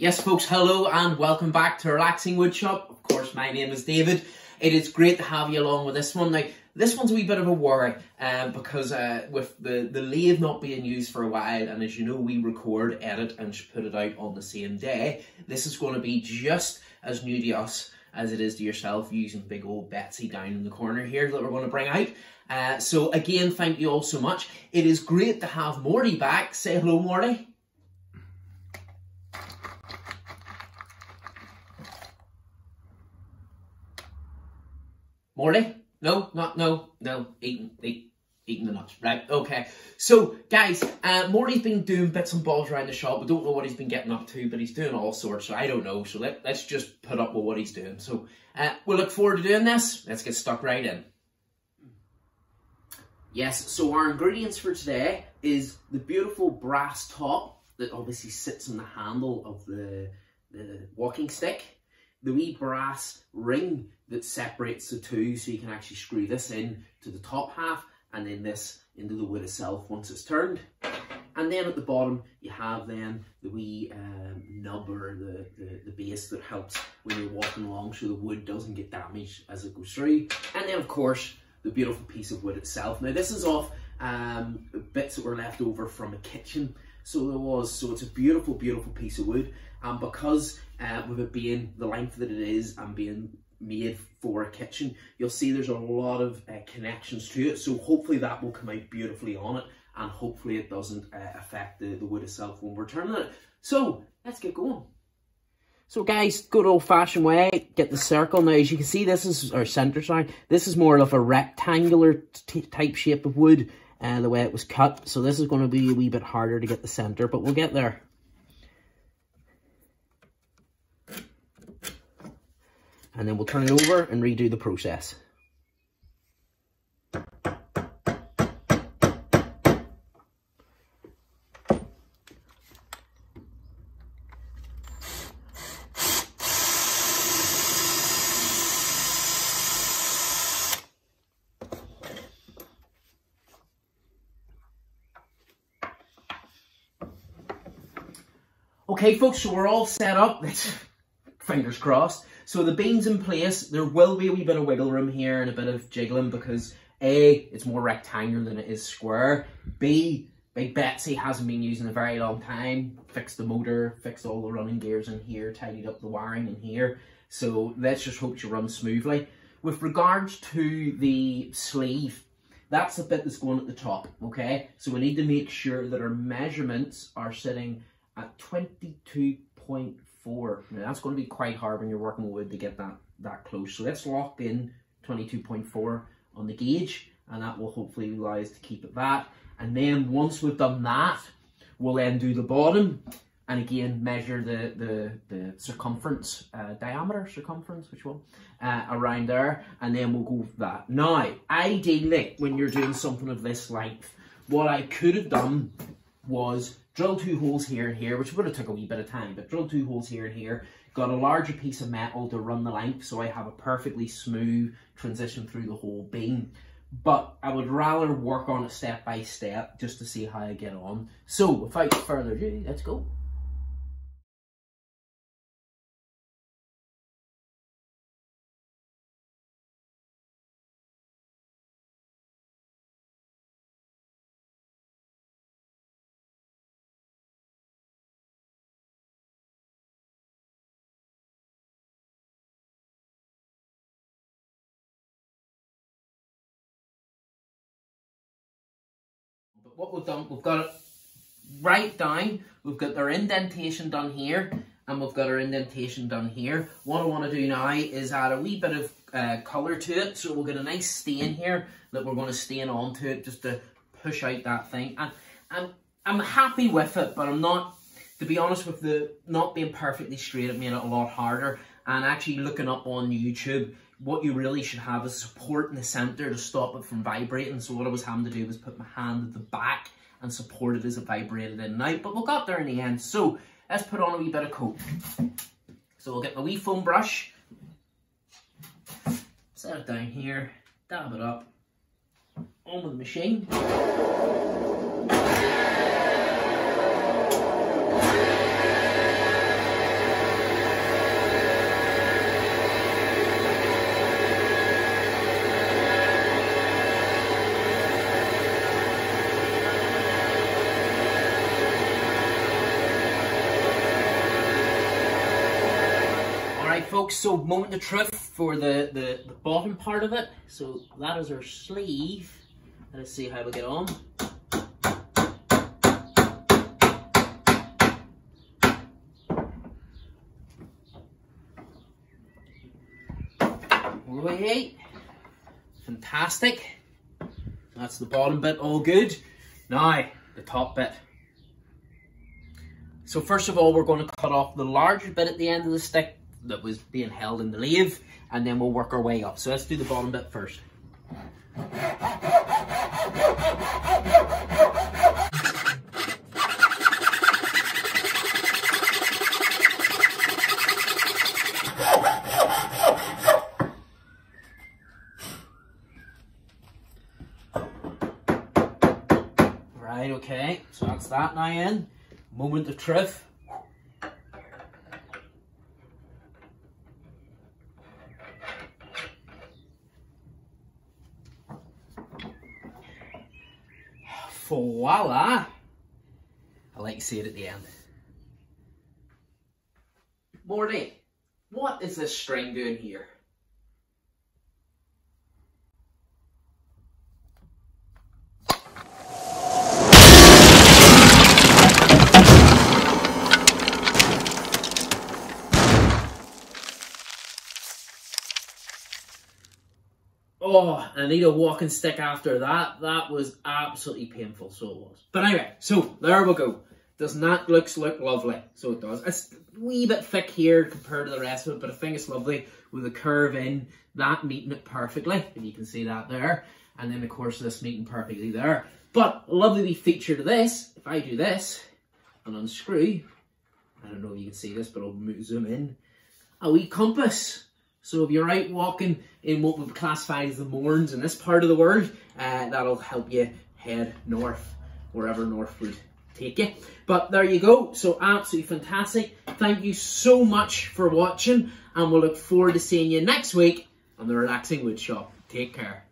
Yes, folks, hello and welcome back to Relaxing Woodshop. Of course, my name is David. It is great to have you along with this one. Now, this one's a wee bit of a worry um, because uh, with the, the lathe not being used for a while, and as you know, we record, edit, and put it out on the same day, this is going to be just as new to us as it is to yourself using big old Betsy down in the corner here that we're going to bring out. Uh, so again, thank you all so much. It is great to have Morty back. Say hello, Morty. Morty? No, not no, no, eating, eat, eating the nuts. Right, okay. So, guys, uh, Morty's been doing bits and balls around the shop. We don't know what he's been getting up to, but he's doing all sorts, so I don't know. So let, let's just put up with what he's doing. So, uh, we'll look forward to doing this. Let's get stuck right in. Yes, so our ingredients for today is the beautiful brass top that obviously sits on the handle of the, the walking stick the wee brass ring that separates the two so you can actually screw this in to the top half and then this into the wood itself once it's turned. And then at the bottom you have then the wee um, nub or the, the, the base that helps when you're walking along so the wood doesn't get damaged as it goes through. And then of course the beautiful piece of wood itself. Now this is off um, bits that were left over from a kitchen. So there was, so it's a beautiful, beautiful piece of wood. And because uh, with it being the length that it is and being made for a kitchen, you'll see there's a lot of uh, connections to it. So hopefully that will come out beautifully on it and hopefully it doesn't uh, affect the, the wood itself when we're turning it. So let's get going. So guys, good old fashioned way, get the circle. Now as you can see this is our centre sorry. This is more of a rectangular type shape of wood uh, the way it was cut. So this is going to be a wee bit harder to get the centre, but we'll get there. and then we'll turn it over and redo the process. Okay, folks, so we're all set up. Fingers crossed. So the bean's in place. There will be a wee bit of wiggle room here and a bit of jiggling because A, it's more rectangular than it is square. B, Big Betsy hasn't been used in a very long time. Fixed the motor, fixed all the running gears in here, tidied up the wiring in here. So let's just hope she runs smoothly. With regards to the sleeve, that's the bit that's going at the top, okay? So we need to make sure that our measurements are sitting at 22.4. Now that's going to be quite hard when you're working with wood to get that, that close. So let's lock in 22.4 on the gauge and that will hopefully allow us to keep it that. And then once we've done that, we'll then do the bottom and again measure the, the, the circumference, uh, diameter, circumference, which one, uh, around there, and then we'll go that. Now, ideally, when you're doing something of this length, what I could have done was drill two holes here and here, which would have took a wee bit of time, but drill two holes here and here, got a larger piece of metal to run the length so I have a perfectly smooth transition through the whole beam. But I would rather work on it step by step just to see how I get on. So without further ado, let's go. What we've done, we've got it right down. We've got our indentation done here and we've got our indentation done here. What I want to do now is add a wee bit of uh, colour to it. So we'll get a nice stain here that we're going to stain onto it just to push out that thing. And I'm, I'm happy with it, but I'm not, to be honest with the not being perfectly straight, it made it a lot harder. And actually looking up on YouTube, what you really should have is support in the center to stop it from vibrating. So what I was having to do was put my hand at the back and support it as it vibrated in and out. But we got there in the end. So let's put on a wee bit of coat. So we'll get my wee foam brush, set it down here, dab it up, on with the machine. Folks, so moment of truth for the, the, the bottom part of it. So that is our sleeve. Let's see how we get on. Right. Fantastic. That's the bottom bit all good. Now, the top bit. So first of all, we're going to cut off the larger bit at the end of the stick that was being held in the lathe, and then we'll work our way up. So let's do the bottom bit first. Right, okay, so that's that now in. Moment of truth. Voila! I like to see it at the end. Morty, what is this string doing here? Oh, I need a walking stick after that. That was absolutely painful, so it was. But anyway, so there we go. Does not looks look lovely? So it does. It's a wee bit thick here compared to the rest of it, but I think it's lovely with the curve in, that meeting it perfectly, and you can see that there. And then of course this meeting perfectly there. But a lovely feature to this, if I do this and unscrew, I don't know if you can see this, but I'll zoom in, a wee compass. So if you're out walking in what we've classified as the Mournes in this part of the world, uh, that'll help you head north, wherever north would take you. But there you go. So absolutely fantastic. Thank you so much for watching, and we'll look forward to seeing you next week on the Relaxing Woodshop. Take care.